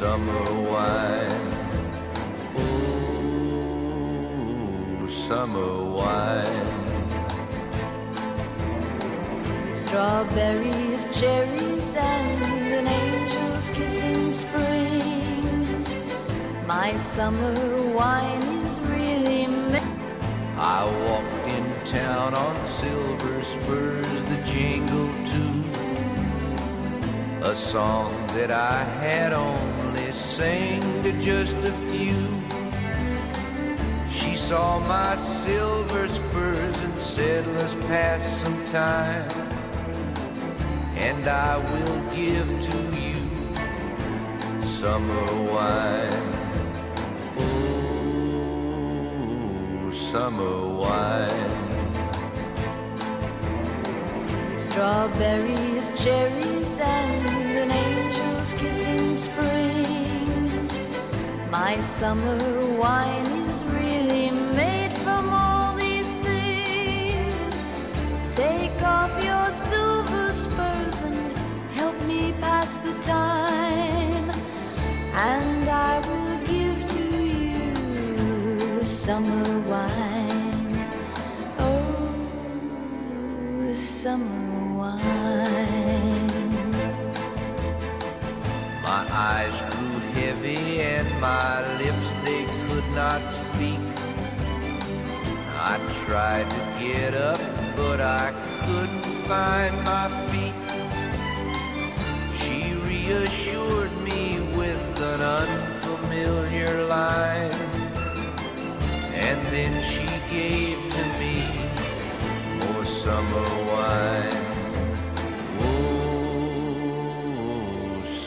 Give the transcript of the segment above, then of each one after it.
summer wine. Oh, summer wine. Strawberries, cherries, and an angel's kiss in spring. My summer wine is really. Me- I walked in town on silver spurs, the jingle too. A song that I had only sang to just a few. She saw my silver spurs and said, Let's pass some time. And I will give to you summer wine. Oh, summer wine. Strawberries, cherries, and spring. My summer wine is really made from all these things. Take off your silver spurs and help me pass the time. And I will give to you summer wine. Oh, summer wine. Eyes grew heavy and my lips they could not speak. I tried to get up, but I couldn't find my feet. She reassured me with an unfamiliar line, and then she gave to me more summer wine.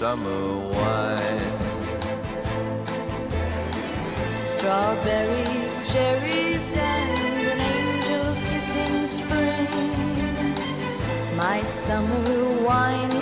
Summer wine. Strawberries, cherries, and an angel's kiss in spring. My summer wine